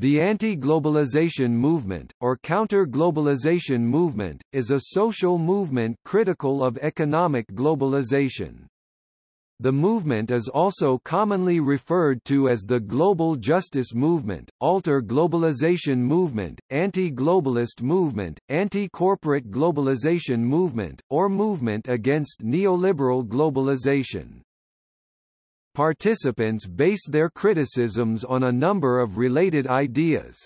The anti-globalization movement, or counter-globalization movement, is a social movement critical of economic globalization. The movement is also commonly referred to as the Global Justice Movement, Alter Globalization Movement, Anti-Globalist Movement, Anti-Corporate Globalization Movement, or Movement Against Neoliberal Globalization. Participants base their criticisms on a number of related ideas.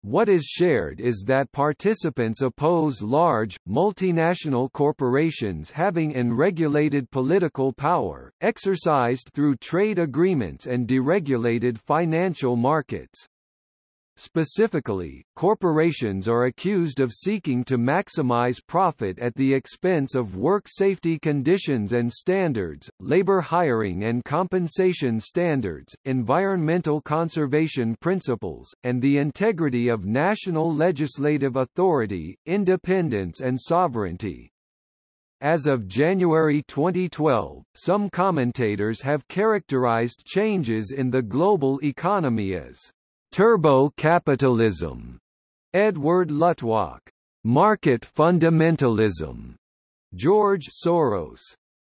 What is shared is that participants oppose large, multinational corporations having unregulated political power, exercised through trade agreements and deregulated financial markets. Specifically, corporations are accused of seeking to maximize profit at the expense of work safety conditions and standards, labor hiring and compensation standards, environmental conservation principles, and the integrity of national legislative authority, independence and sovereignty. As of January 2012, some commentators have characterized changes in the global economy as Turbo-capitalism, Edward Luttwak. Market fundamentalism, George Soros.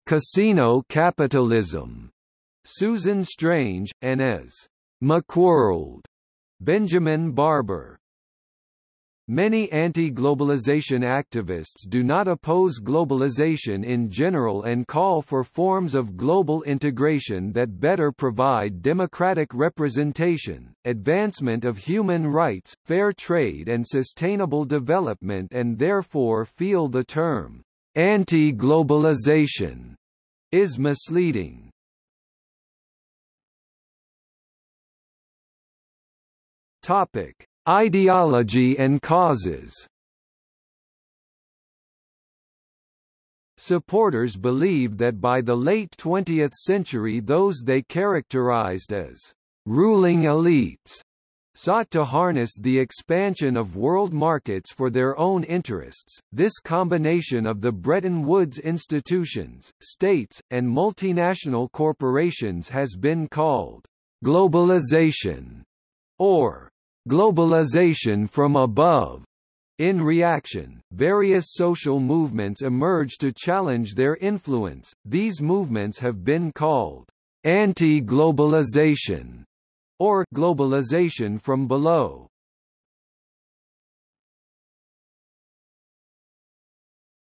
Casino capitalism, Susan Strange, and as McWorld, Benjamin Barber. Many anti-globalization activists do not oppose globalization in general and call for forms of global integration that better provide democratic representation, advancement of human rights, fair trade and sustainable development and therefore feel the term anti-globalization is misleading. Topic Ideology and causes Supporters believed that by the late 20th century those they characterized as ruling elites sought to harness the expansion of world markets for their own interests. This combination of the Bretton Woods institutions, states, and multinational corporations has been called globalization or globalization from above. In reaction, various social movements emerge to challenge their influence. These movements have been called anti-globalization or globalization from below.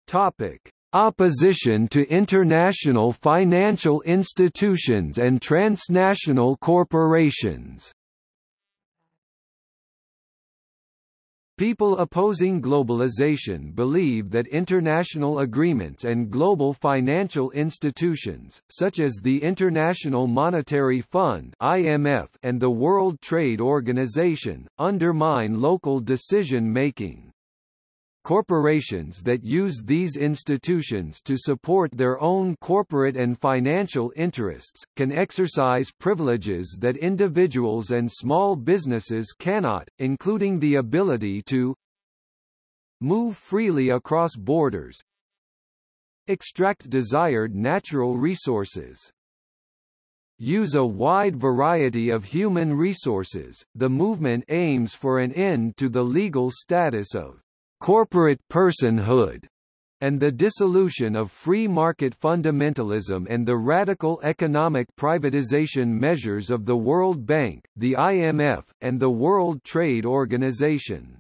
Topic: Opposition to international financial institutions and transnational corporations. People opposing globalization believe that international agreements and global financial institutions, such as the International Monetary Fund (IMF) and the World Trade Organization, undermine local decision-making. Corporations that use these institutions to support their own corporate and financial interests, can exercise privileges that individuals and small businesses cannot, including the ability to move freely across borders, extract desired natural resources, use a wide variety of human resources. The movement aims for an end to the legal status of corporate personhood, and the dissolution of free market fundamentalism and the radical economic privatization measures of the World Bank, the IMF, and the World Trade Organization.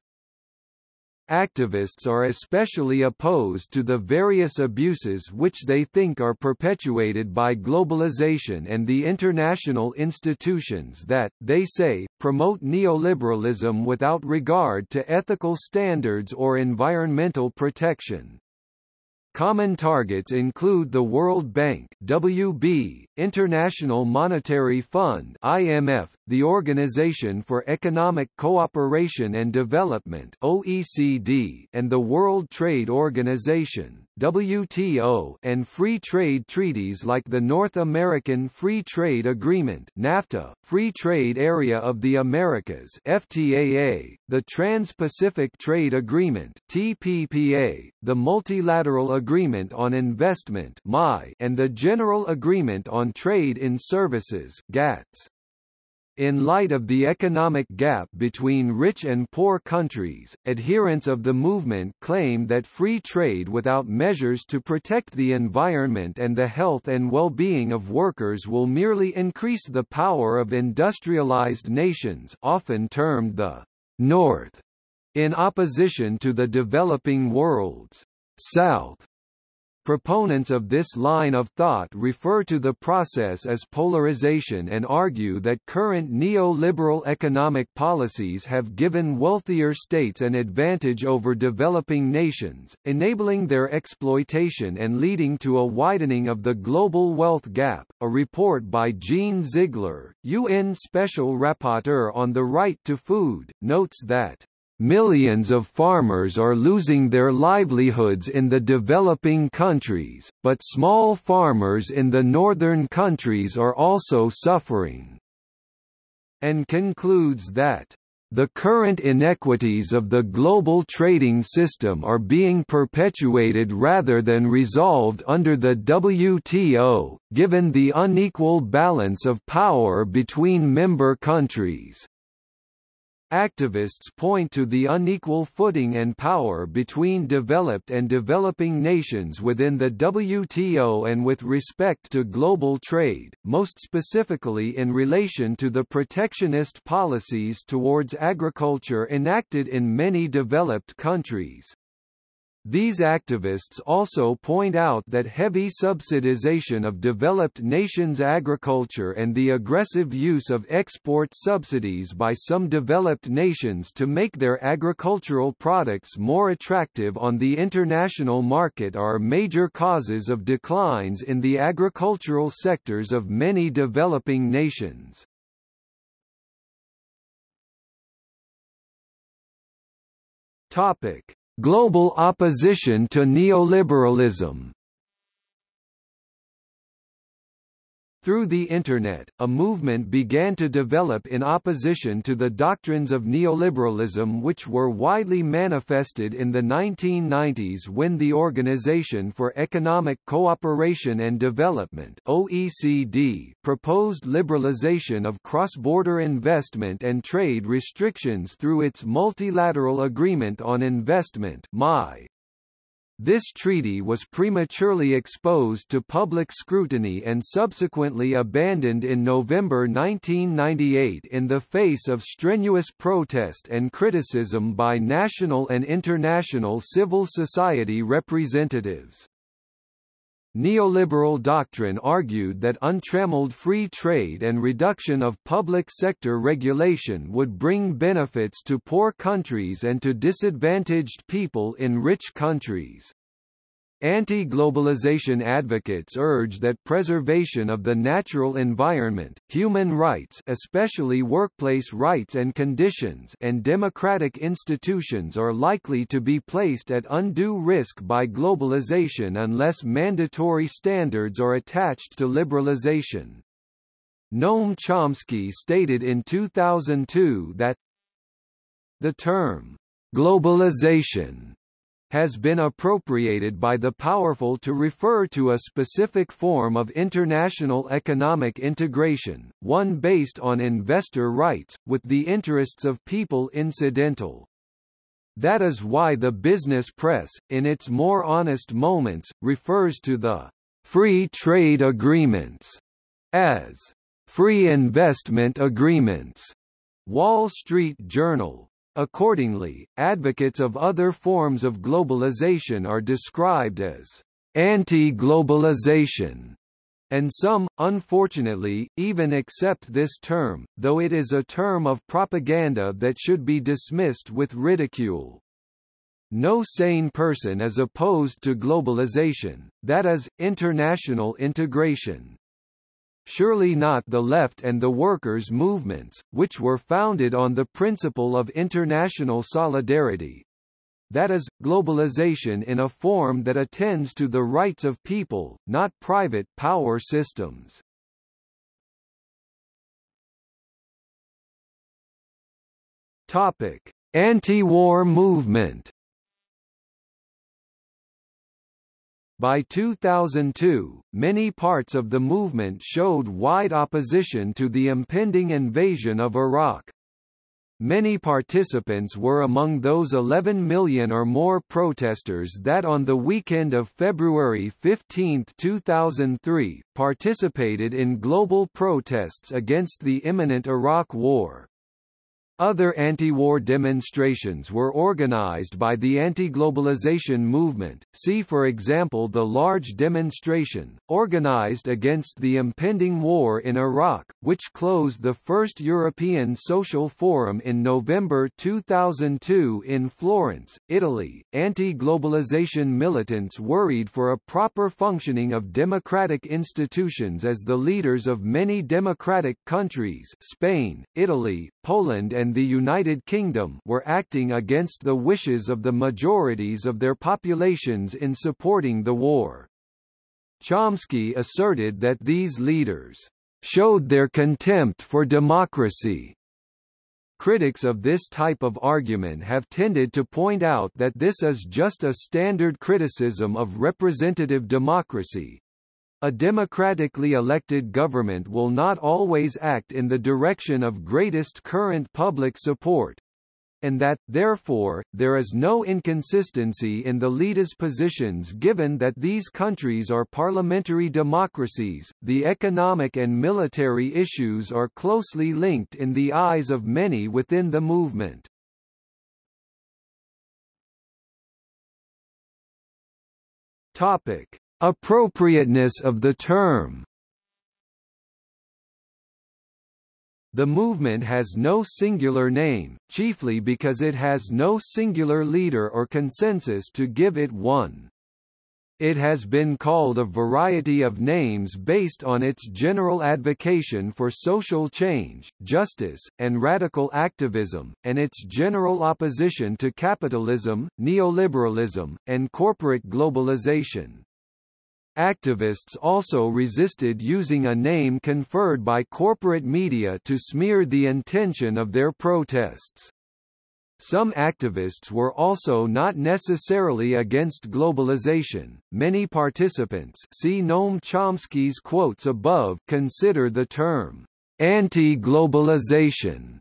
Activists are especially opposed to the various abuses which they think are perpetuated by globalization and the international institutions that, they say, promote neoliberalism without regard to ethical standards or environmental protection. Common targets include the World Bank WB, International Monetary Fund IMF, the Organization for Economic Cooperation and Development OECD, and the World Trade Organization WTO, and free trade treaties like the North American Free Trade Agreement NAFTA, Free Trade Area of the Americas FTAA, the Trans-Pacific Trade Agreement TPPA, the Multilateral Agreement on Investment MI, and the General Agreement on Trade in Services GATS. In light of the economic gap between rich and poor countries, adherents of the movement claim that free trade without measures to protect the environment and the health and well-being of workers will merely increase the power of industrialized nations often termed the North, in opposition to the developing world's South. Proponents of this line of thought refer to the process as polarization and argue that current neoliberal economic policies have given wealthier states an advantage over developing nations, enabling their exploitation and leading to a widening of the global wealth gap. A report by Jean Ziegler, UN Special Rapporteur on the Right to Food, notes that Millions of farmers are losing their livelihoods in the developing countries, but small farmers in the northern countries are also suffering. And concludes that the current inequities of the global trading system are being perpetuated rather than resolved under the WTO, given the unequal balance of power between member countries. Activists point to the unequal footing and power between developed and developing nations within the WTO and with respect to global trade, most specifically in relation to the protectionist policies towards agriculture enacted in many developed countries. These activists also point out that heavy subsidization of developed nations' agriculture and the aggressive use of export subsidies by some developed nations to make their agricultural products more attractive on the international market are major causes of declines in the agricultural sectors of many developing nations. Topic Global opposition to neoliberalism Through the Internet, a movement began to develop in opposition to the doctrines of neoliberalism which were widely manifested in the 1990s when the Organization for Economic Cooperation and Development OECD proposed liberalization of cross-border investment and trade restrictions through its Multilateral Agreement on Investment. This treaty was prematurely exposed to public scrutiny and subsequently abandoned in November 1998 in the face of strenuous protest and criticism by national and international civil society representatives. Neoliberal doctrine argued that untrammeled free trade and reduction of public sector regulation would bring benefits to poor countries and to disadvantaged people in rich countries. Anti-globalization advocates urge that preservation of the natural environment, human rights especially workplace rights and conditions and democratic institutions are likely to be placed at undue risk by globalization unless mandatory standards are attached to liberalization. Noam Chomsky stated in 2002 that the term globalization has been appropriated by the powerful to refer to a specific form of international economic integration, one based on investor rights, with the interests of people incidental. That is why the business press, in its more honest moments, refers to the free trade agreements as free investment agreements. Wall Street Journal Accordingly, advocates of other forms of globalization are described as anti-globalization, and some, unfortunately, even accept this term, though it is a term of propaganda that should be dismissed with ridicule. No sane person is opposed to globalization, that is, international integration surely not the left and the workers' movements, which were founded on the principle of international solidarity. That is, globalization in a form that attends to the rights of people, not private power systems. Topic: Anti-war movement. By 2002, many parts of the movement showed wide opposition to the impending invasion of Iraq. Many participants were among those 11 million or more protesters that on the weekend of February 15, 2003, participated in global protests against the imminent Iraq War. Other anti-war demonstrations were organized by the anti-globalization movement, see for example the large demonstration, organized against the impending war in Iraq, which closed the first European Social Forum in November 2002 in Florence, Italy. Anti-globalization militants worried for a proper functioning of democratic institutions as the leaders of many democratic countries Spain, Italy, Poland and and the United Kingdom were acting against the wishes of the majorities of their populations in supporting the war. Chomsky asserted that these leaders showed their contempt for democracy. Critics of this type of argument have tended to point out that this is just a standard criticism of representative democracy, a democratically elected government will not always act in the direction of greatest current public support, and that, therefore, there is no inconsistency in the leaders' positions given that these countries are parliamentary democracies. The economic and military issues are closely linked in the eyes of many within the movement. Topic: Appropriateness of the term The movement has no singular name, chiefly because it has no singular leader or consensus to give it one. It has been called a variety of names based on its general advocation for social change, justice, and radical activism, and its general opposition to capitalism, neoliberalism, and corporate globalization. Activists also resisted using a name conferred by corporate media to smear the intention of their protests. Some activists were also not necessarily against globalization. Many participants see Noam Chomsky's quotes above consider the term anti-globalization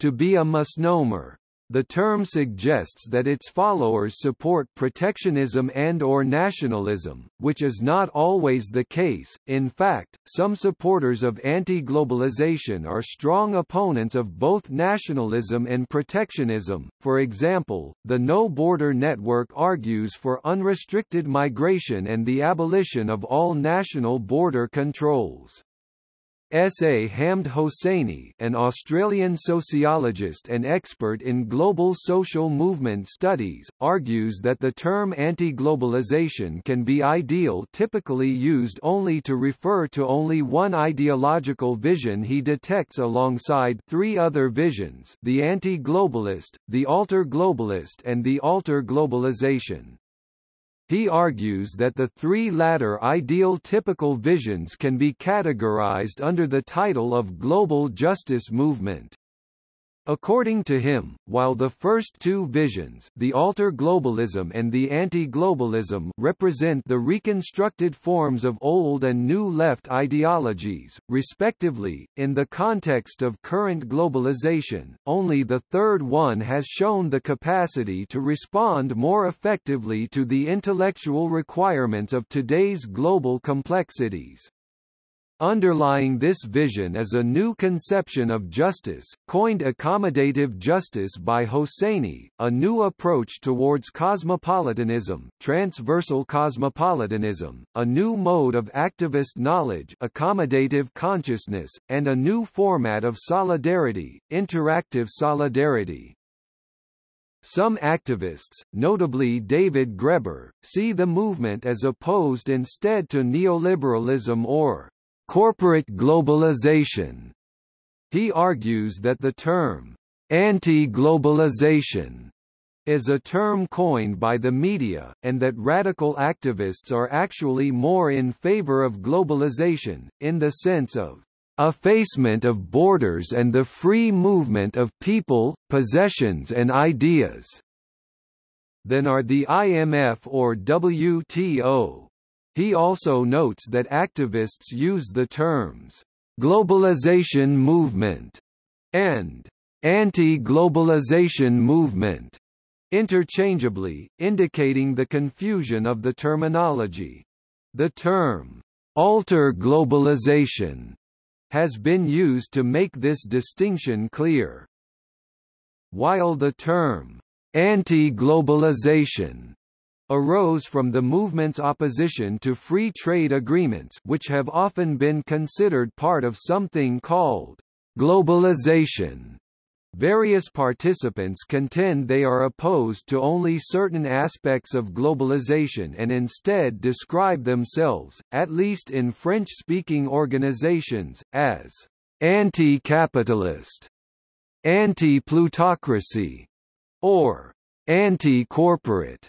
to be a misnomer. The term suggests that its followers support protectionism and or nationalism, which is not always the case. In fact, some supporters of anti-globalization are strong opponents of both nationalism and protectionism. For example, the No Border Network argues for unrestricted migration and the abolition of all national border controls. S. A. Hamed Hosseini an Australian sociologist and expert in global social movement studies, argues that the term anti-globalization can be ideal typically used only to refer to only one ideological vision he detects alongside three other visions the anti-globalist, the alter-globalist and the alter-globalization. He argues that the three latter ideal typical visions can be categorized under the title of global justice movement. According to him, while the first two visions the alter-globalism and the anti-globalism represent the reconstructed forms of old and new left ideologies, respectively, in the context of current globalization, only the third one has shown the capacity to respond more effectively to the intellectual requirements of today's global complexities. Underlying this vision is a new conception of justice, coined accommodative justice by Hosseini, a new approach towards cosmopolitanism, transversal cosmopolitanism, a new mode of activist knowledge, accommodative consciousness, and a new format of solidarity, interactive solidarity. Some activists, notably David Graeber, see the movement as opposed instead to neoliberalism or corporate globalization. He argues that the term anti-globalization is a term coined by the media, and that radical activists are actually more in favor of globalization, in the sense of effacement of borders and the free movement of people, possessions and ideas, than are the IMF or WTO. He also notes that activists use the terms globalization movement and anti-globalization movement interchangeably, indicating the confusion of the terminology. The term alter globalization has been used to make this distinction clear. While the term anti-globalization arose from the movement's opposition to free trade agreements which have often been considered part of something called globalization. Various participants contend they are opposed to only certain aspects of globalization and instead describe themselves, at least in French-speaking organizations, as anti-capitalist, anti-plutocracy, or anti-corporate.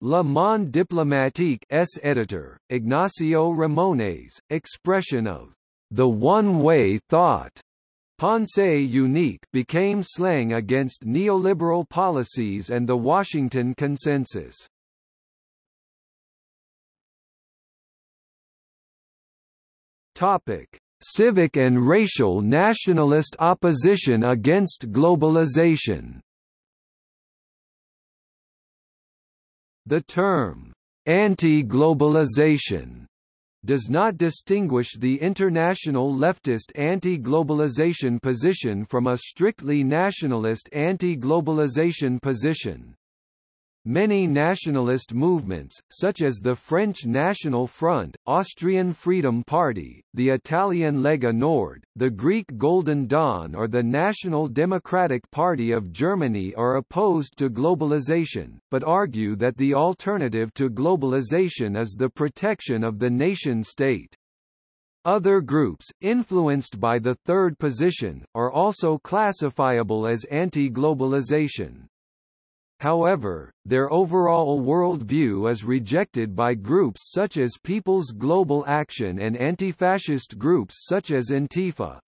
Le Monde Diplomatique editor, Ignacio Ramonet's, expression of the one-way thought Pensée unique became slang against neoliberal policies and the Washington Consensus. Topic: Civic and racial nationalist opposition against globalization. The term anti-globalization does not distinguish the international leftist anti-globalization position from a strictly nationalist anti-globalization position. Many nationalist movements, such as the French National Front, Austrian Freedom Party, the Italian Lega Nord, the Greek Golden Dawn or the National Democratic Party of Germany are opposed to globalization, but argue that the alternative to globalization is the protection of the nation-state. Other groups, influenced by the third position, are also classifiable as anti-globalization. However, their overall worldview is rejected by groups such as People's Global Action and anti-fascist groups such as Antifa.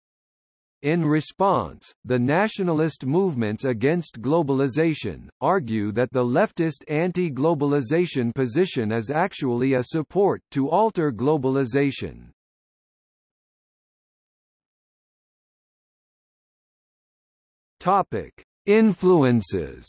In response, the nationalist movements against globalization, argue that the leftist anti-globalization position is actually a support to alter globalization. Topic. Influences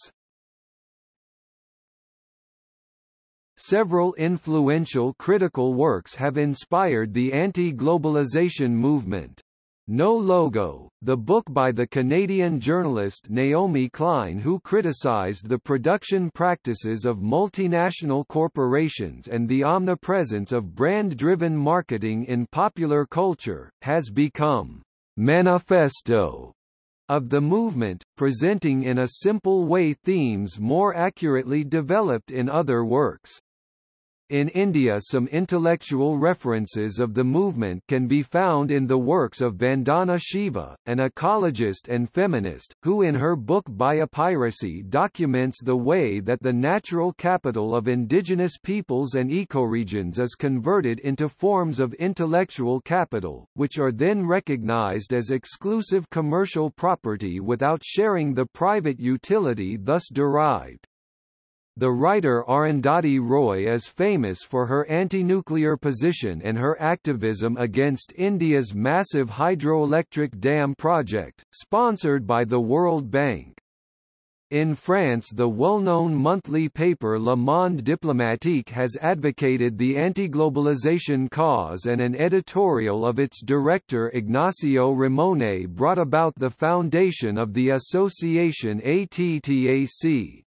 Several influential critical works have inspired the anti-globalization movement. No Logo, the book by the Canadian journalist Naomi Klein who criticized the production practices of multinational corporations and the omnipresence of brand-driven marketing in popular culture, has become manifesto of the movement, presenting in a simple way themes more accurately developed in other works. In India some intellectual references of the movement can be found in the works of Vandana Shiva, an ecologist and feminist, who in her book Biopiracy documents the way that the natural capital of indigenous peoples and ecoregions is converted into forms of intellectual capital, which are then recognized as exclusive commercial property without sharing the private utility thus derived. The writer Arundhati Roy is famous for her anti-nuclear position and her activism against India's massive hydroelectric dam project, sponsored by the World Bank. In France the well-known monthly paper Le Monde Diplomatique has advocated the anti-globalization cause and an editorial of its director Ignacio Ramonet brought about the foundation of the association ATTAC.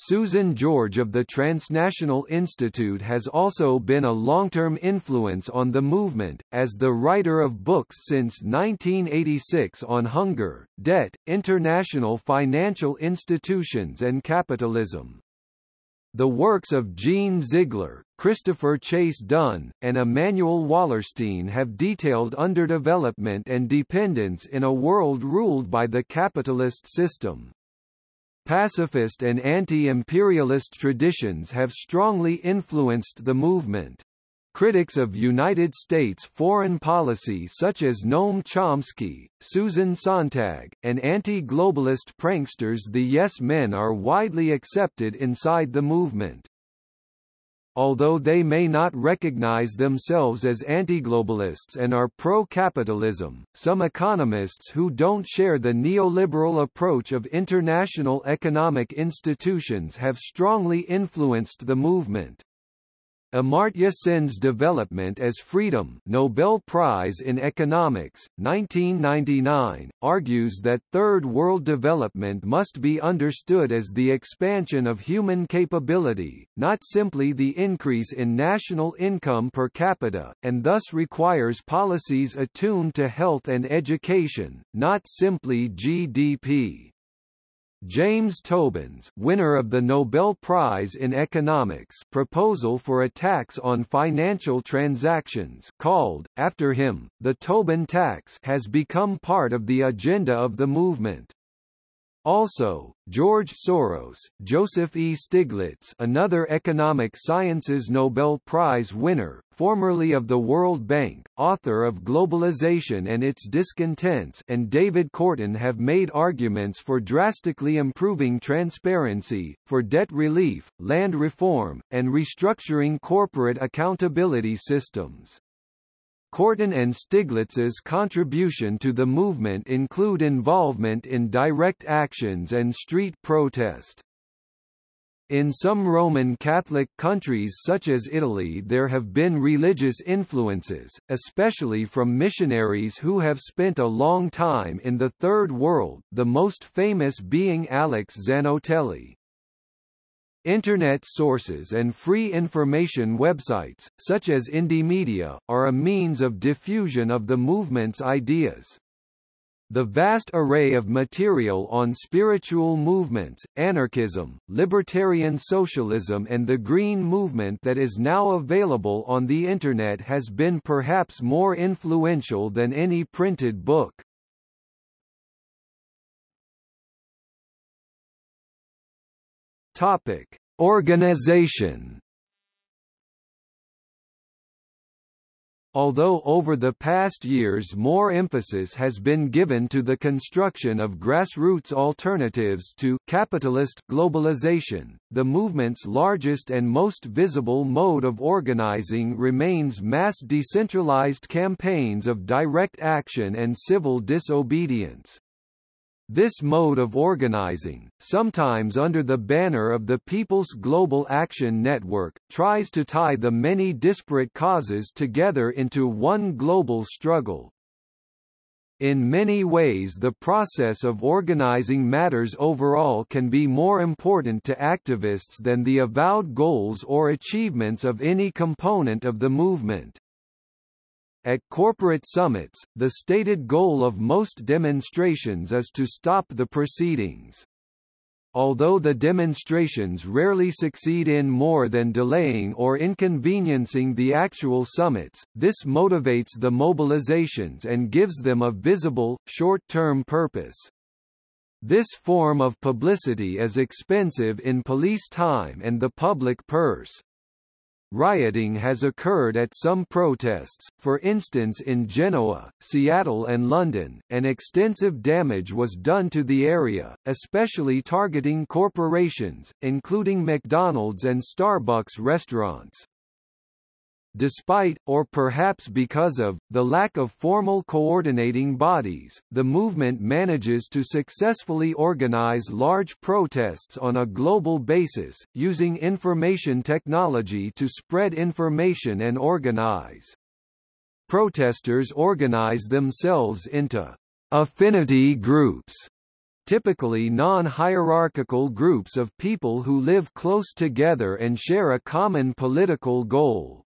Susan George of the Transnational Institute has also been a long-term influence on the movement, as the writer of books since 1986 on hunger, debt, international financial institutions and capitalism. The works of Jean Ziegler, Christopher Chase Dunn, and Immanuel Wallerstein have detailed underdevelopment and dependence in a world ruled by the capitalist system. Pacifist and anti-imperialist traditions have strongly influenced the movement. Critics of United States foreign policy such as Noam Chomsky, Susan Sontag, and anti-globalist pranksters the Yes Men are widely accepted inside the movement. Although they may not recognize themselves as anti-globalists and are pro-capitalism. Some economists who don't share the neoliberal approach of international economic institutions have strongly influenced the movement. Amartya Sen's development as Freedom Nobel Prize in Economics, 1999, argues that Third World development must be understood as the expansion of human capability, not simply the increase in national income per capita, and thus requires policies attuned to health and education, not simply GDP. James Tobin's winner of the Nobel Prize in Economics proposal for a tax on financial transactions called, after him, the Tobin tax has become part of the agenda of the movement. Also, George Soros, Joseph E. Stiglitz another economic sciences Nobel Prize winner, formerly of the World Bank, author of Globalization and Its Discontents and David Korten have made arguments for drastically improving transparency, for debt relief, land reform, and restructuring corporate accountability systems. Korten and Stiglitz's contribution to the movement include involvement in direct actions and street protest. In some Roman Catholic countries such as Italy there have been religious influences, especially from missionaries who have spent a long time in the Third World, the most famous being Alex Zanotelli. Internet sources and free information websites, such as Indymedia, are a means of diffusion of the movement's ideas. The vast array of material on spiritual movements, anarchism, libertarian socialism and the Green Movement that is now available on the Internet has been perhaps more influential than any printed book. Topic: Organization. Although over the past years more emphasis has been given to the construction of grassroots alternatives to capitalist globalization, the movement's largest and most visible mode of organizing remains mass decentralized campaigns of direct action and civil disobedience. This mode of organizing, sometimes under the banner of the People's Global Action Network, tries to tie the many disparate causes together into one global struggle. In many ways the process of organizing matters overall can be more important to activists than the avowed goals or achievements of any component of the movement. At corporate summits, the stated goal of most demonstrations is to stop the proceedings. Although the demonstrations rarely succeed in more than delaying or inconveniencing the actual summits, this motivates the mobilizations and gives them a visible, short-term purpose. This form of publicity is expensive in police time and the public purse. Rioting has occurred at some protests, for instance in Genoa, Seattle and London, and extensive damage was done to the area, especially targeting corporations, including McDonald's and Starbucks restaurants. Despite, or perhaps because of, the lack of formal coordinating bodies, the movement manages to successfully organize large protests on a global basis, using information technology to spread information and organize. Protesters organize themselves into affinity groups typically non-hierarchical groups of people who live close together and share a common political goal.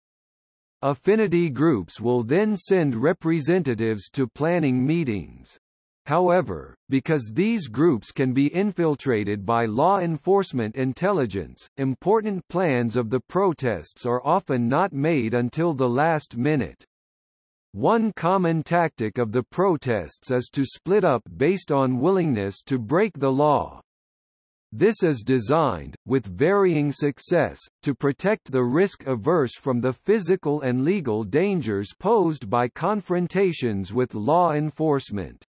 Affinity groups will then send representatives to planning meetings. However, because these groups can be infiltrated by law enforcement intelligence, important plans of the protests are often not made until the last minute. One common tactic of the protests is to split up based on willingness to break the law, this is designed, with varying success, to protect the risk-averse from the physical and legal dangers posed by confrontations with law enforcement.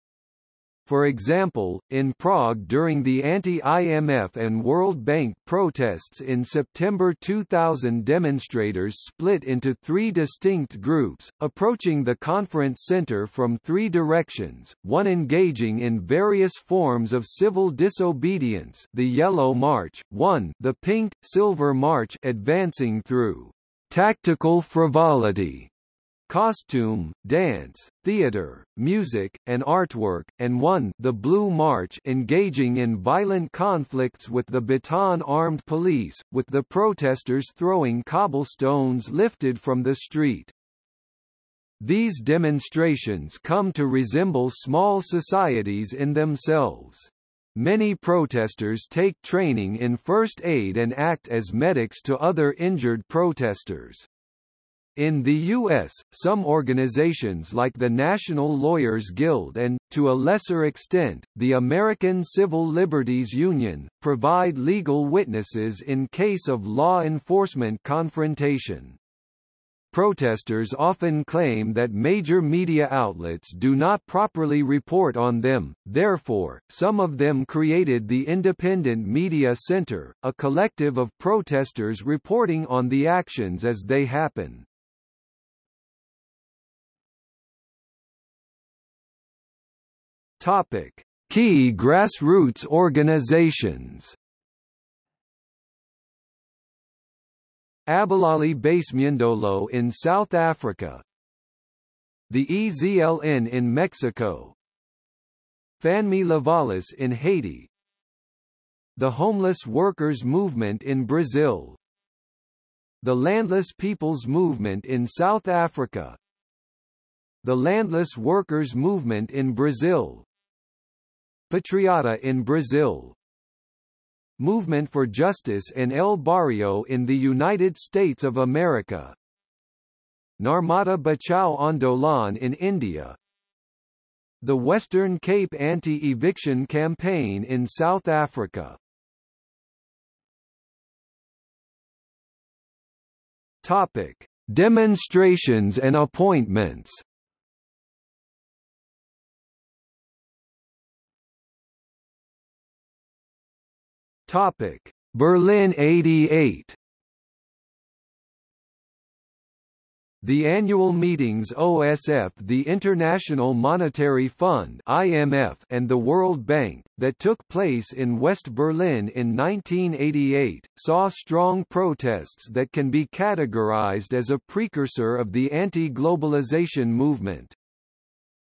For example, in Prague during the anti-IMF and World Bank protests in September 2000 demonstrators split into three distinct groups, approaching the conference center from three directions, one engaging in various forms of civil disobedience the Yellow March, one the Pink, Silver March advancing through tactical frivolity costume, dance, theater, music, and artwork, and one the Blue March engaging in violent conflicts with the baton-armed police, with the protesters throwing cobblestones lifted from the street. These demonstrations come to resemble small societies in themselves. Many protesters take training in first aid and act as medics to other injured protesters. In the U.S., some organizations like the National Lawyers Guild and, to a lesser extent, the American Civil Liberties Union, provide legal witnesses in case of law enforcement confrontation. Protesters often claim that major media outlets do not properly report on them, therefore, some of them created the Independent Media Center, a collective of protesters reporting on the actions as they happen. Topic: Key grassroots organizations. Abahlali baseMjondolo in South Africa. The EZLN in Mexico. Fanmi Lavalas in Haiti. The Homeless Workers Movement in Brazil. The Landless Peoples Movement in South Africa. The Landless Workers Movement in Brazil Patriota in Brazil. Movement for Justice in El Barrio in the United States of America. Narmada Bachao Andolan in India. The Western Cape Anti-Eviction Campaign in South Africa. Topic. Demonstrations and appointments Topic: Berlin 88 The annual meetings OSF the International Monetary Fund IMF and the World Bank, that took place in West Berlin in 1988, saw strong protests that can be categorized as a precursor of the anti-globalization movement.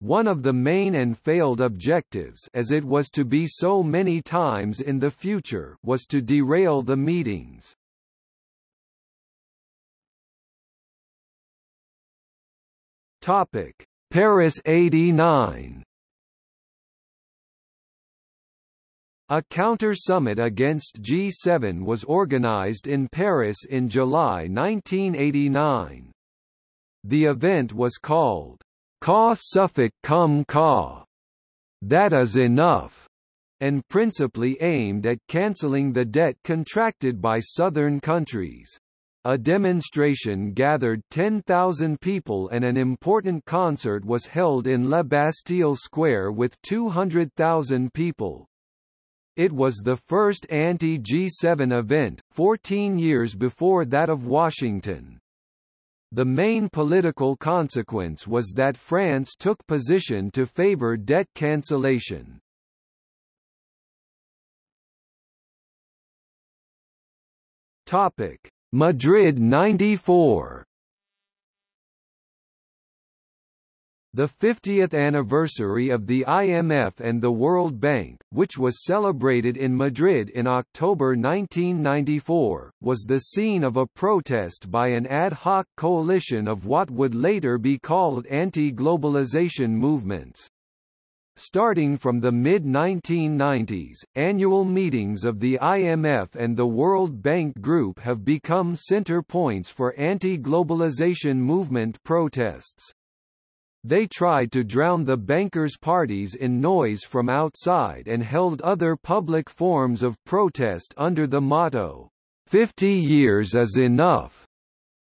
One of the main and failed objectives as it was to be so many times in the future was to derail the meetings. Topic: Paris 89 A counter-summit against G7 was organized in Paris in July 1989. The event was called Ça suffit comme ça. That is enough and principally aimed at cancelling the debt contracted by southern countries. A demonstration gathered 10,000 people and an important concert was held in La Bastille Square with 200,000 people. It was the first anti-G7 event, 14 years before that of Washington. The main political consequence was that France took position to favor debt cancellation. Topic: Madrid 94 The 50th anniversary of the IMF and the World Bank, which was celebrated in Madrid in October 1994, was the scene of a protest by an ad hoc coalition of what would later be called anti-globalization movements. Starting from the mid-1990s, annual meetings of the IMF and the World Bank Group have become center points for anti-globalization movement protests. They tried to drown the bankers' parties in noise from outside and held other public forms of protest under the motto, 50 years is enough.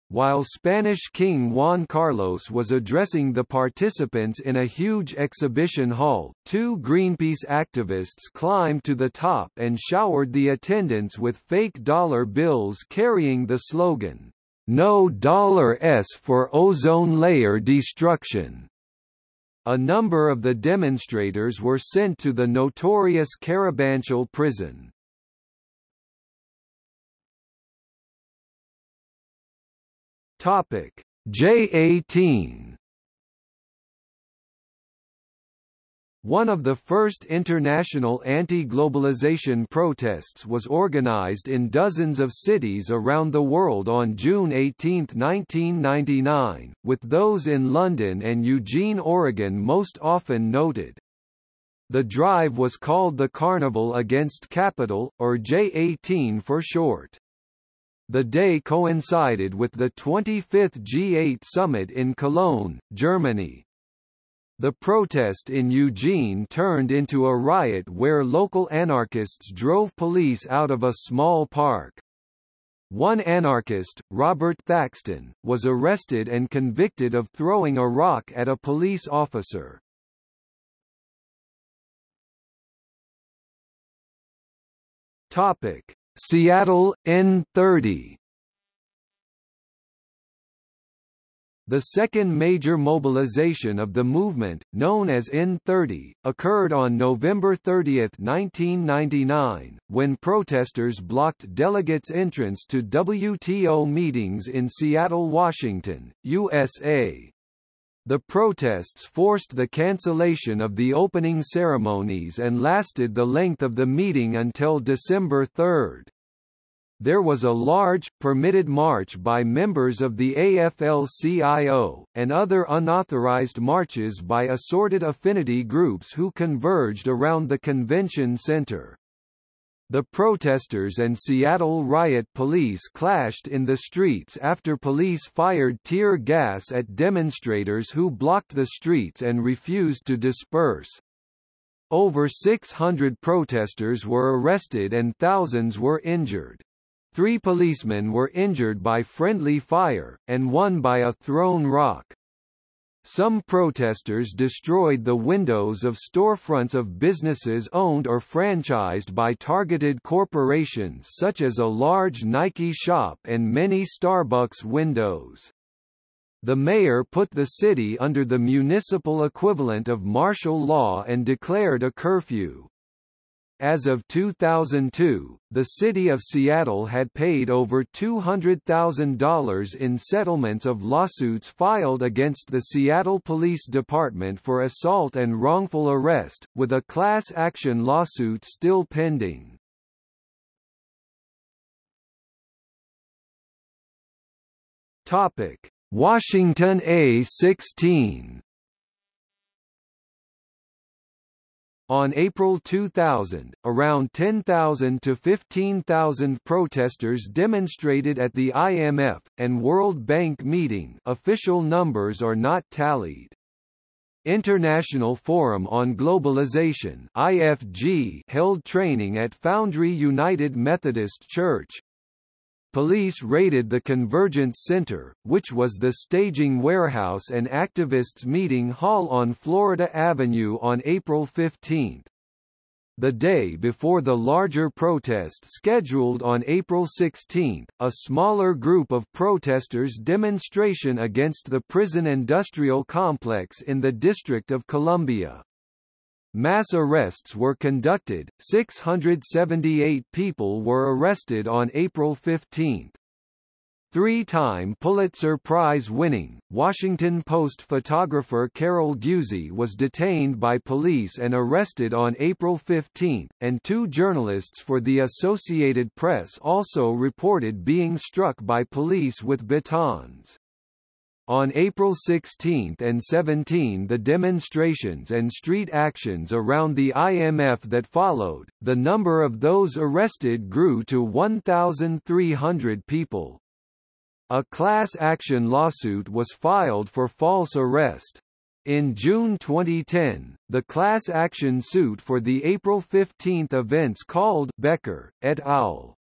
while Spanish King Juan Carlos was addressing the participants in a huge exhibition hall, two Greenpeace activists climbed to the top and showered the attendants with fake dollar bills carrying the slogan, "No dollar S for ozone layer destruction." A number of the demonstrators were sent to the notorious Carabanchel prison. Topic J18 One of the first international anti-globalization protests was organized in dozens of cities around the world on June 18, 1999, with those in London and Eugene, Oregon most often noted. The drive was called the Carnival Against Capital, or J18 for short. The day coincided with the 25th G8 summit in Cologne, Germany. The protest in Eugene turned into a riot where local anarchists drove police out of a small park. One anarchist, Robert Thaxton, was arrested and convicted of throwing a rock at a police officer. Topic: Seattle, N30 The second major mobilization of the movement, known as N30, occurred on November 30, 1999, when protesters blocked delegates' entrance to WTO meetings in Seattle, Washington, USA. The protests forced the cancellation of the opening ceremonies and lasted the length of the meeting until December 3. There was a large, permitted march by members of the AFL-CIO, and other unauthorized marches by assorted affinity groups who converged around the convention center. The protesters and Seattle riot police clashed in the streets after police fired tear gas at demonstrators who blocked the streets and refused to disperse. Over 600 protesters were arrested and thousands were injured. Three policemen were injured by friendly fire, and one by a thrown rock. Some protesters destroyed the windows of storefronts of businesses owned or franchised by targeted corporations such as a large Nike shop and many Starbucks windows. The mayor put the city under the municipal equivalent of martial law and declared a curfew. As of 2002, the city of Seattle had paid over $200,000 in settlements of lawsuits filed against the Seattle Police Department for assault and wrongful arrest, with a class action lawsuit still pending. Washington A16 On April 2000, around 10,000 to 15,000 protesters demonstrated at the IMF and World Bank meeting official numbers are not tallied. International Forum on Globalization IFG held training at Foundry United Methodist Church, Police raided the Convergence Center, which was the staging warehouse and activists' meeting hall on Florida Avenue on April 15. The day before the larger protest scheduled on April 16, a smaller group of protesters demonstration against the prison industrial complex in the District of Columbia. Mass arrests were conducted, 678 people were arrested on April 15. Three-time Pulitzer Prize-winning, Washington Post photographer Carol Guzy was detained by police and arrested on April 15, and two journalists for the Associated Press also reported being struck by police with batons. On April 16 and 17 the demonstrations and street actions around the IMF that followed, the number of those arrested grew to 1,300 people. A class action lawsuit was filed for false arrest. In June 2010, the class action suit for the April 15 events called Becker, et al.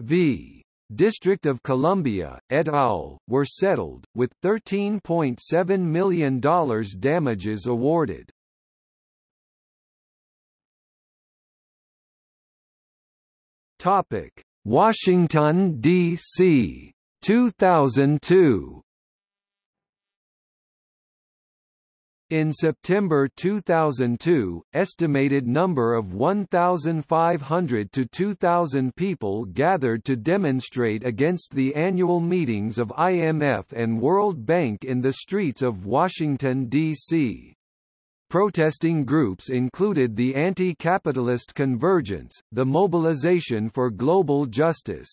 v. District of Columbia, et al., were settled, with $13.7 million damages awarded. Topic: Washington D.C. 2002 In September 2002, estimated number of 1,500 to 2,000 people gathered to demonstrate against the annual meetings of IMF and World Bank in the streets of Washington, D.C. Protesting groups included the Anti-Capitalist Convergence, the Mobilization for Global Justice,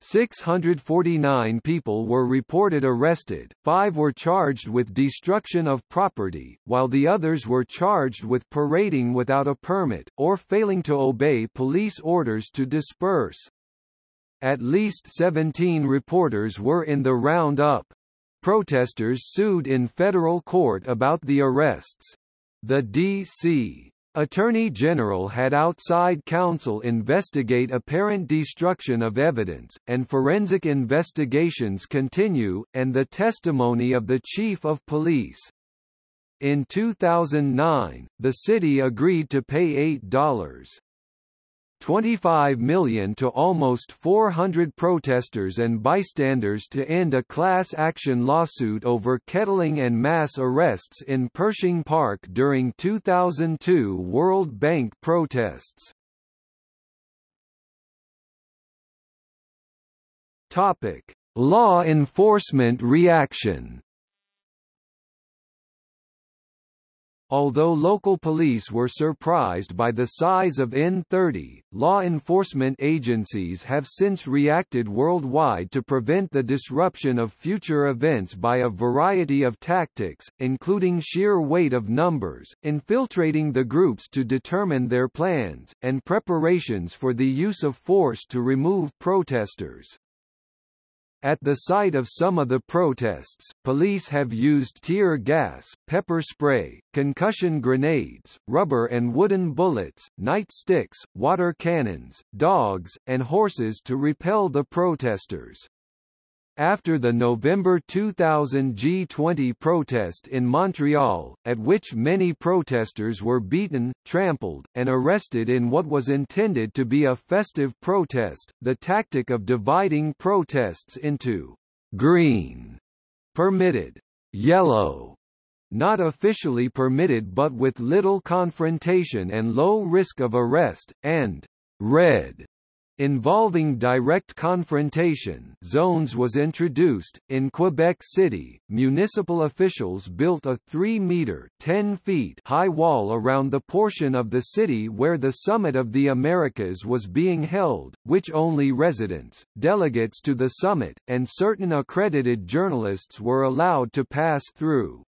649 people were reported arrested, five were charged with destruction of property, while the others were charged with parading without a permit, or failing to obey police orders to disperse. At least 17 reporters were in the roundup. Protesters sued in federal court about the arrests. The D.C. Attorney General had outside counsel investigate apparent destruction of evidence, and forensic investigations continue, and the testimony of the Chief of Police. In 2009, the city agreed to pay $8. 25 million to almost 400 protesters and bystanders to end a class action lawsuit over kettling and mass arrests in Pershing Park during 2002 World Bank protests. Topic: Law enforcement reaction Although local police were surprised by the size of N30, law enforcement agencies have since reacted worldwide to prevent the disruption of future events by a variety of tactics, including sheer weight of numbers, infiltrating the groups to determine their plans, and preparations for the use of force to remove protesters. At the site of some of the protests, police have used tear gas, pepper spray, concussion grenades, rubber and wooden bullets, nightsticks, water cannons, dogs, and horses to repel the protesters. After the November 2000 G20 protest in Montreal, at which many protesters were beaten, trampled, and arrested in what was intended to be a festive protest, the tactic of dividing protests into green permitted, yellow not officially permitted but with little confrontation and low risk of arrest, and red involving direct confrontation zones was introduced. In Quebec City, municipal officials built a 3-meter 10 feet high wall around the portion of the city where the Summit of the Americas was being held, which only residents, delegates to the summit, and certain accredited journalists were allowed to pass through.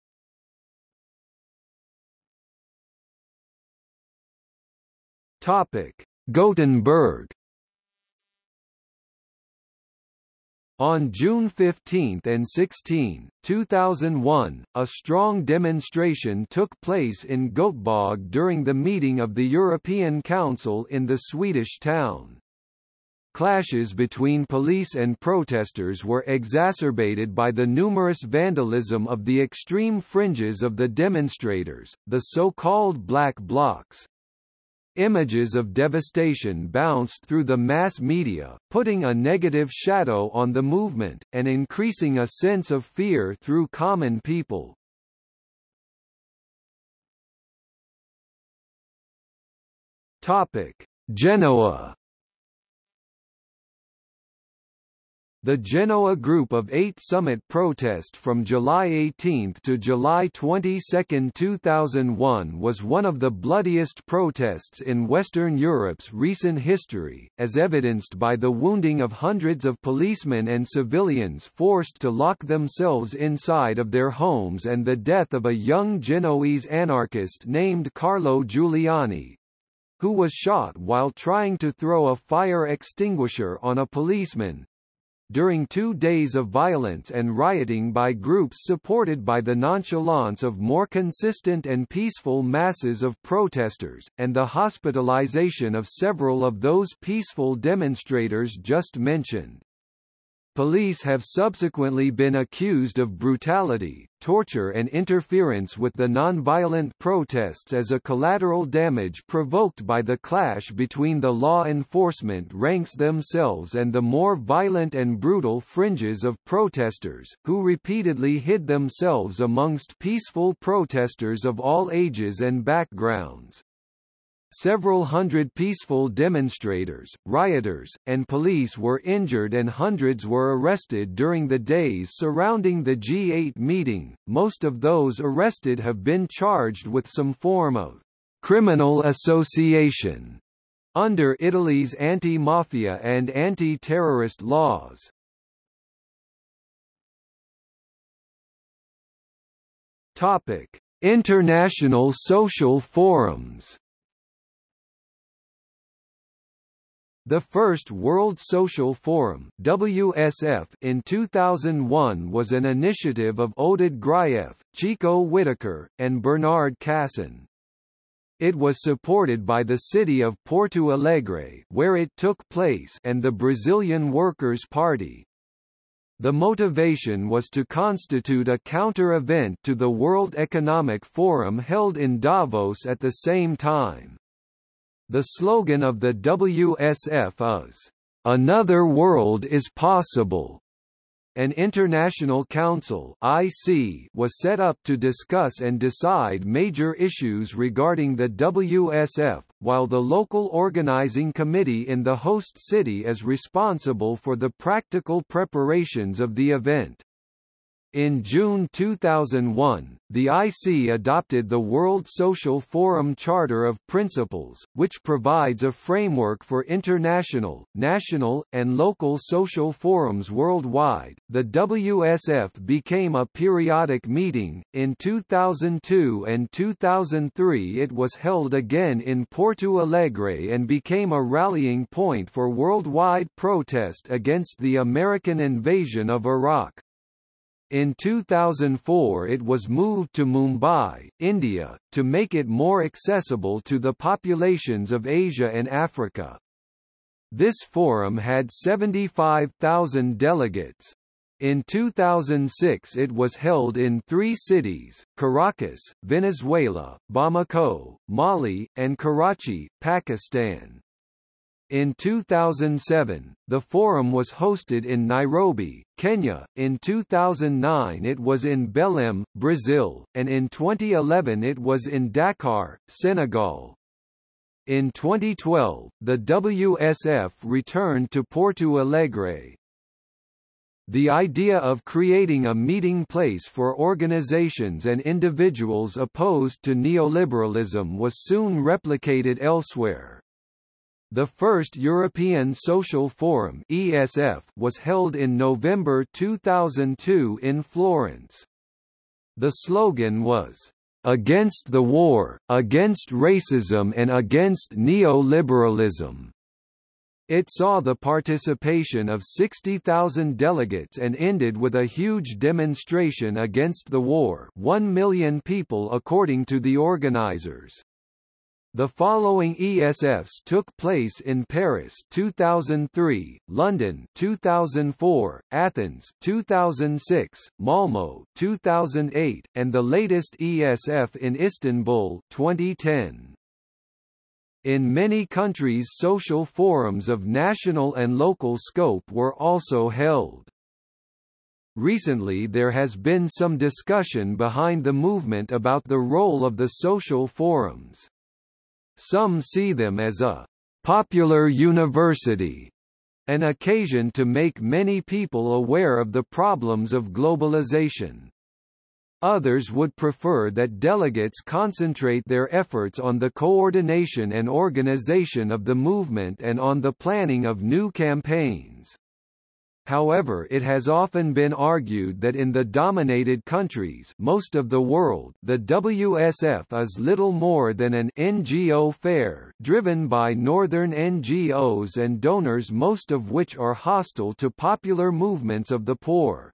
Topic: Gothenburg On June 15 and 16, 2001, a strong demonstration took place in Göteborg during the meeting of the European Council in the Swedish town. Clashes between police and protesters were exacerbated by the numerous vandalism of the extreme fringes of the demonstrators, the so-called black blocs. Images of devastation bounced through the mass media, putting a negative shadow on the movement, and increasing a sense of fear through common people. Genoa The Genoa Group of Eight summit protest from July 18 to July 22, 2001 was one of the bloodiest protests in Western Europe's recent history, as evidenced by the wounding of hundreds of policemen and civilians forced to lock themselves inside of their homes and the death of a young Genoese anarchist named Carlo Giuliani, who was shot while trying to throw a fire extinguisher on a policeman, during two days of violence and rioting by groups supported by the nonchalance of more consistent and peaceful masses of protesters, and the hospitalization of several of those peaceful demonstrators just mentioned. Police have subsequently been accused of brutality, torture and interference with the nonviolent protests as a collateral damage provoked by the clash between the law enforcement ranks themselves and the more violent and brutal fringes of protesters, who repeatedly hid themselves amongst peaceful protesters of all ages and backgrounds. Several hundred peaceful demonstrators, rioters, and police were injured and hundreds were arrested during the days surrounding the G8 meeting. Most of those arrested have been charged with some form of criminal association under Italy's anti-mafia and anti-terrorist laws. Topic: International social forums The first World Social Forum WSF in 2001 was an initiative of Oded Graeff, Chico Whitaker, and Bernard Cassen. It was supported by the city of Porto Alegre where it took place and the Brazilian Workers' Party. The motivation was to constitute a counter-event to the World Economic Forum held in Davos at the same time. The slogan of the WSF is, "...another world is possible." An international council IC was set up to discuss and decide major issues regarding the WSF, while the local organizing committee in the host city is responsible for the practical preparations of the event. In June 2001, the IC adopted the World Social Forum Charter of Principles, which provides a framework for international, national, and local social forums worldwide. The WSF became a periodic meeting. In 2002 and 2003, it was held again in Porto Alegre and became a rallying point for worldwide protest against the American invasion of Iraq. In 2004 it was moved to Mumbai, India, to make it more accessible to the populations of Asia and Africa. This forum had 75,000 delegates. In 2006 it was held in three cities, Caracas, Venezuela, Bamako, Mali, and Karachi, Pakistan. In 2007, the forum was hosted in Nairobi, Kenya, in 2009 it was in Belém, Brazil, and in 2011 it was in Dakar, Senegal. In 2012, the WSF returned to Porto Alegre. The idea of creating a meeting place for organizations and individuals opposed to neoliberalism was soon replicated elsewhere. The first European Social Forum ESF was held in November 2002 in Florence. The slogan was, "...against the war, against racism and against neoliberalism." It saw the participation of 60,000 delegates and ended with a huge demonstration against the war 1 million people according to the organizers. The following ESFs took place in Paris 2003, London 2004, Athens 2006, Malmo 2008, and the latest ESF in Istanbul 2010. In many countries social forums of national and local scope were also held. Recently there has been some discussion behind the movement about the role of the social forums. Some see them as a popular university, an occasion to make many people aware of the problems of globalization. Others would prefer that delegates concentrate their efforts on the coordination and organization of the movement and on the planning of new campaigns. However it has often been argued that in the dominated countries most of the world the WSF is little more than an NGO fair driven by northern NGOs and donors most of which are hostile to popular movements of the poor.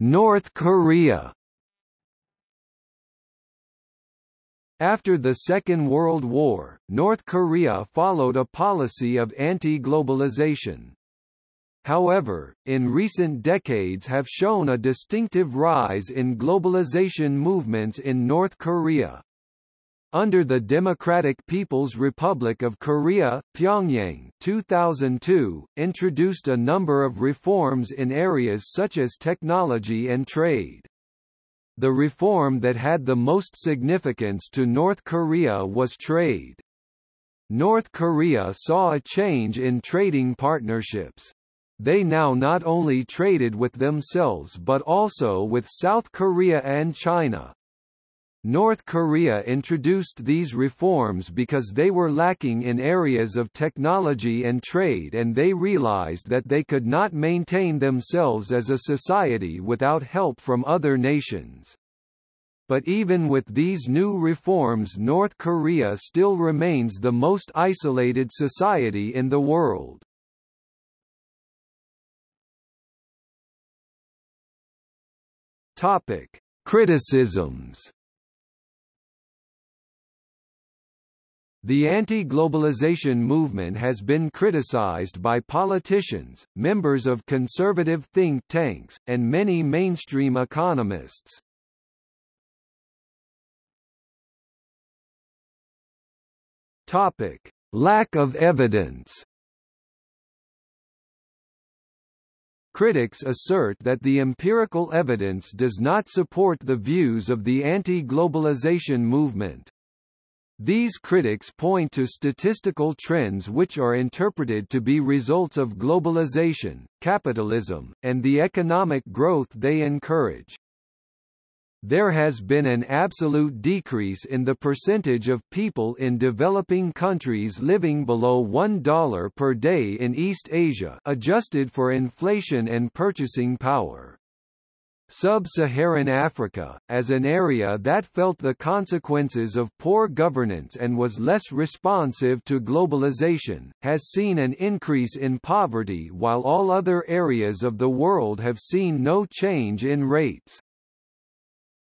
North Korea After the Second World War, North Korea followed a policy of anti-globalization. However, in recent decades have shown a distinctive rise in globalization movements in North Korea. Under the Democratic People's Republic of Korea, Pyongyang 2002, introduced a number of reforms in areas such as technology and trade. The reform that had the most significance to North Korea was trade. North Korea saw a change in trading partnerships. They now not only traded with themselves but also with South Korea and China. North Korea introduced these reforms because they were lacking in areas of technology and trade and they realized that they could not maintain themselves as a society without help from other nations. But even with these new reforms North Korea still remains the most isolated society in the world. Criticisms The anti-globalization movement has been criticized by politicians, members of conservative think tanks, and many mainstream economists. Topic: Lack of evidence. Critics assert that the empirical evidence does not support the views of the anti-globalization movement. These critics point to statistical trends which are interpreted to be results of globalization, capitalism, and the economic growth they encourage. There has been an absolute decrease in the percentage of people in developing countries living below $1 per day in East Asia adjusted for inflation and purchasing power. Sub-Saharan Africa, as an area that felt the consequences of poor governance and was less responsive to globalization, has seen an increase in poverty while all other areas of the world have seen no change in rates.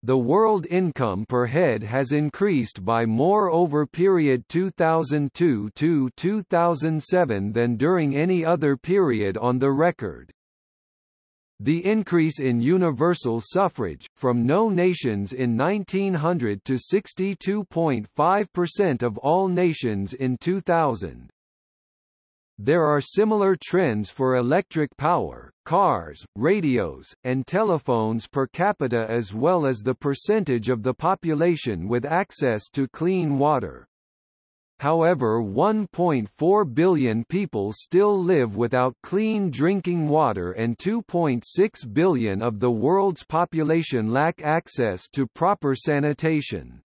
The world income per head has increased by more over period 2002 to 2007 than during any other period on the record. The increase in universal suffrage, from no nations in 1900 to 62.5% of all nations in 2000. There are similar trends for electric power, cars, radios, and telephones per capita as well as the percentage of the population with access to clean water. However 1.4 billion people still live without clean drinking water and 2.6 billion of the world's population lack access to proper sanitation.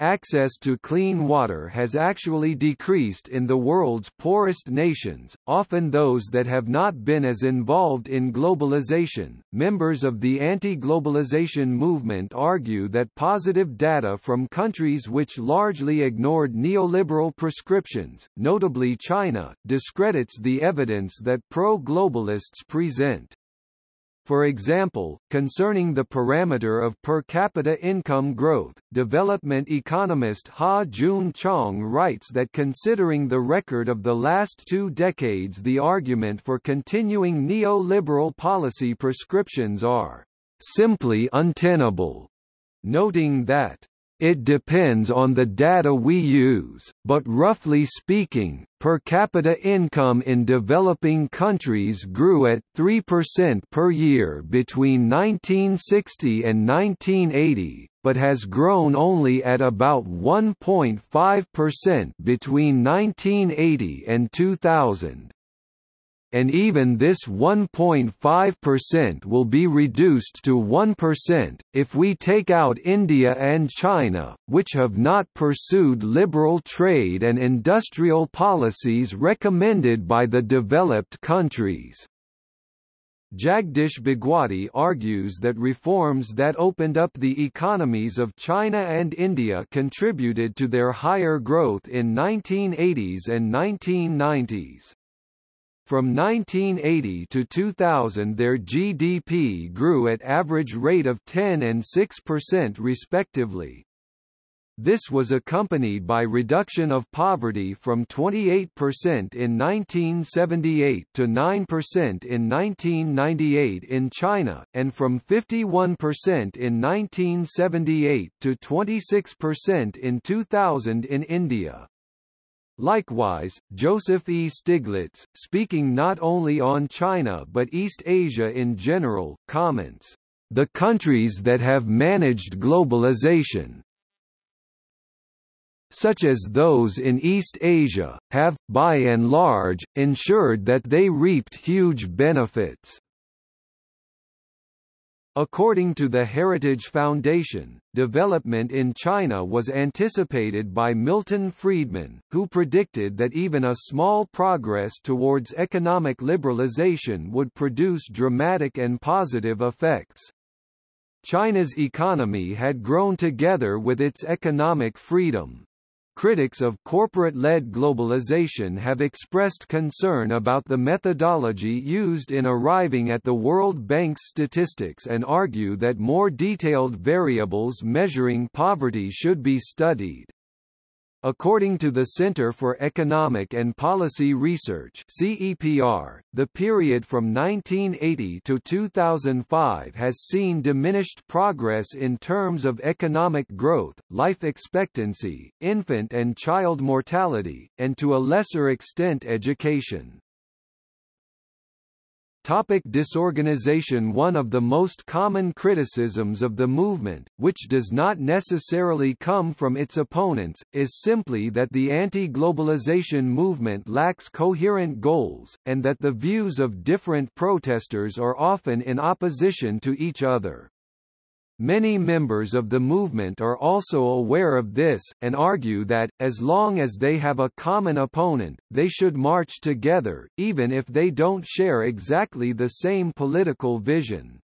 Access to clean water has actually decreased in the world's poorest nations, often those that have not been as involved in globalization. Members of the anti-globalization movement argue that positive data from countries which largely ignored neoliberal prescriptions, notably China, discredits the evidence that pro-globalists present. For example, concerning the parameter of per capita income growth, development economist Ha Joon Chang writes that considering the record of the last two decades the argument for continuing neoliberal policy prescriptions are simply untenable, noting that it depends on the data we use, but roughly speaking, per capita income in developing countries grew at 3% per year between 1960 and 1980, but has grown only at about 1.5% between 1980 and 2000. And even this 1.5% will be reduced to 1%, if we take out India and China, which have not pursued liberal trade and industrial policies recommended by the developed countries. Jagdish Bhagwati argues that reforms that opened up the economies of China and India contributed to their higher growth in 1980s and 1990s. From 1980 to 2000 their GDP grew at average rate of 10 and 6% respectively. This was accompanied by reduction of poverty from 28% in 1978 to 9% in 1998 in China, and from 51% in 1978 to 26% in 2000 in India. Likewise, Joseph E. Stiglitz, speaking not only on China but East Asia in general, comments, "...the countries that have managed globalization, such as those in East Asia, have, by and large, ensured that they reaped huge benefits. According to the Heritage Foundation, development in China was anticipated by Milton Friedman, who predicted that even a small progress towards economic liberalization would produce dramatic and positive effects. China's economy had grown together with its economic freedom. Critics of corporate-led globalization have expressed concern about the methodology used in arriving at the World Bank's statistics and argue that more detailed variables measuring poverty should be studied. According to the Center for Economic and Policy Research CEPR, the period from 1980 to 2005 has seen diminished progress in terms of economic growth, life expectancy, infant and child mortality, and to a lesser extent education. Topic disorganization One of the most common criticisms of the movement, which does not necessarily come from its opponents, is simply that the anti-globalization movement lacks coherent goals, and that the views of different protesters are often in opposition to each other. Many members of the movement are also aware of this, and argue that, as long as they have a common opponent, they should march together, even if they don't share exactly the same political vision.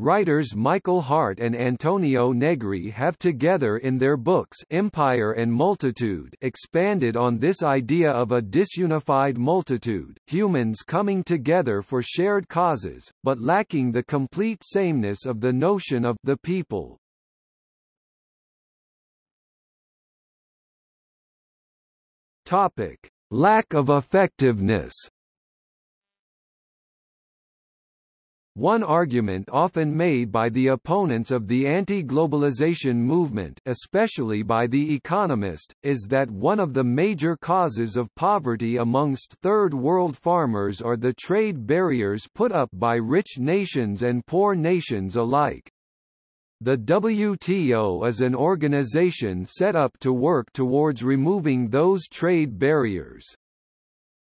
Writers Michael Hardt and Antonio Negri have together in their books Empire and Multitude expanded on this idea of a disunified multitude, humans coming together for shared causes, but lacking the complete sameness of the notion of the people. Topic: Lack of effectiveness One argument often made by the opponents of the anti-globalization movement especially by The Economist, is that one of the major causes of poverty amongst Third World farmers are the trade barriers put up by rich nations and poor nations alike. The WTO is an organization set up to work towards removing those trade barriers.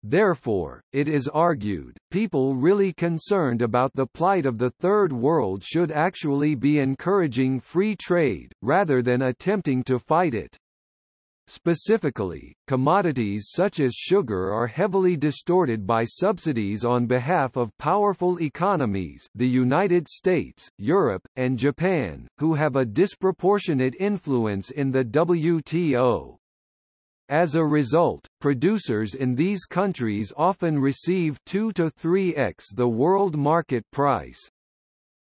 Therefore, it is argued, people really concerned about the plight of the Third World should actually be encouraging free trade, rather than attempting to fight it. Specifically, commodities such as sugar are heavily distorted by subsidies on behalf of powerful economies the United States, Europe, and Japan, who have a disproportionate influence in the WTO. As a result, producers in these countries often receive 2 to 3x the world market price.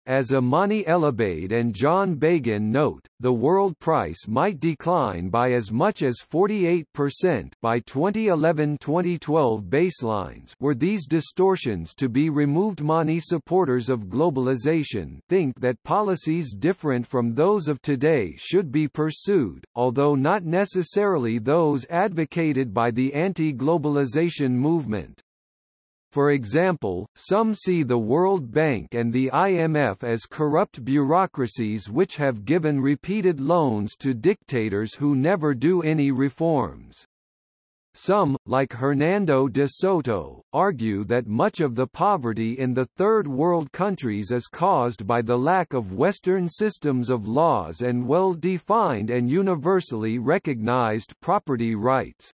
As Amani Elobeid and John Beghin note, the world price might decline by as much as 48% by 2011-2012 baselines were these distortions to be removed. Many supporters of globalization think that policies different from those of today should be pursued, although not necessarily those advocated by the anti-globalization movement. For example, some see the World Bank and the IMF as corrupt bureaucracies which have given repeated loans to dictators who never do any reforms. Some, like Hernando de Soto, argue that much of the poverty in the Third World countries is caused by the lack of Western systems of laws and well-defined and universally recognized property rights.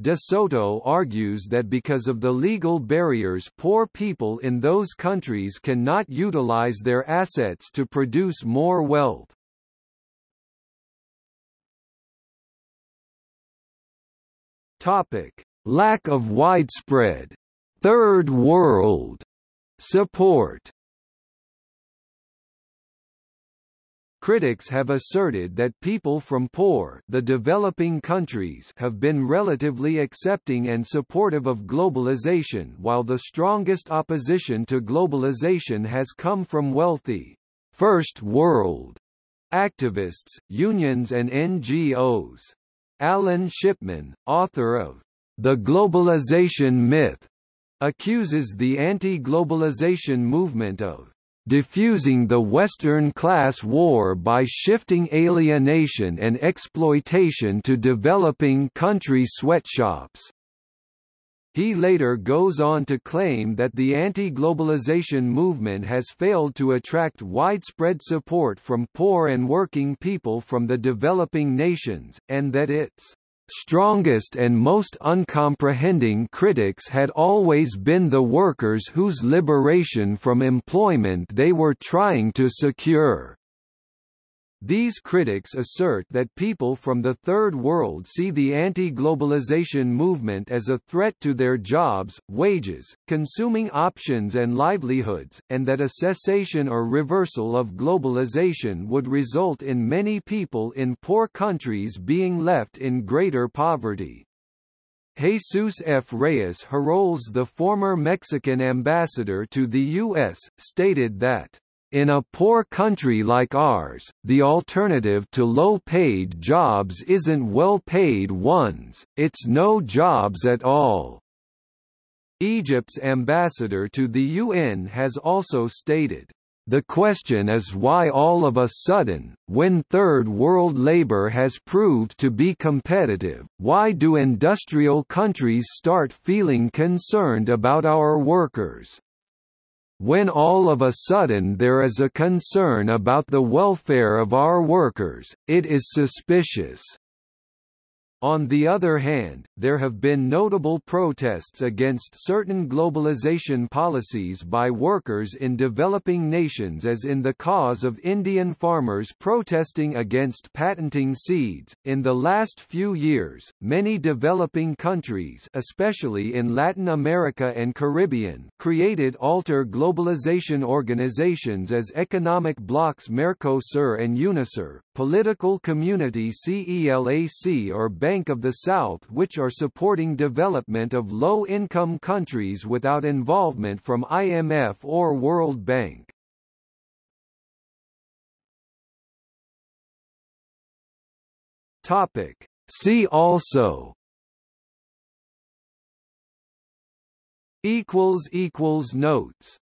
De Soto argues that because of the legal barriers poor people in those countries cannot utilize their assets to produce more wealth. Topic: Lack of widespread third world support. Critics have asserted that people from poor the developing countries have been relatively accepting and supportive of globalization while the strongest opposition to globalization has come from wealthy first world activists, unions and NGOs. Alan Shipman, author of The Globalization Myth, accuses the anti-globalization movement of diffusing the Western class war by shifting alienation and exploitation to developing country sweatshops. He later goes on to claim that the anti-globalization movement has failed to attract widespread support from poor and working people from the developing nations, and that its strongest and most uncomprehending critics had always been the workers whose liberation from employment they were trying to secure. These critics assert that people from the Third World see the anti-globalization movement as a threat to their jobs, wages, consuming options and livelihoods, and that a cessation or reversal of globalization would result in many people in poor countries being left in greater poverty. Jesus F. Reyes Heroles the former Mexican ambassador to the U.S., stated that in a poor country like ours, the alternative to low-paid jobs isn't well-paid ones, it's no jobs at all. Egypt's ambassador to the UN has also stated, the question is why all of a sudden, when Third World labor has proved to be competitive, why do industrial countries start feeling concerned about our workers? When all of a sudden there is a concern about the welfare of our workers, it is suspicious. On the other hand, there have been notable protests against certain globalization policies by workers in developing nations as in the cause of Indian farmers protesting against patenting seeds. In the last few years, many developing countries, especially in Latin America and Caribbean, created alter globalization organizations as economic blocs Mercosur and UNASUR, political community CELAC or Bank of the South which are supporting development of low-income countries without involvement from IMF or World Bank. Topic. See also equals equals notes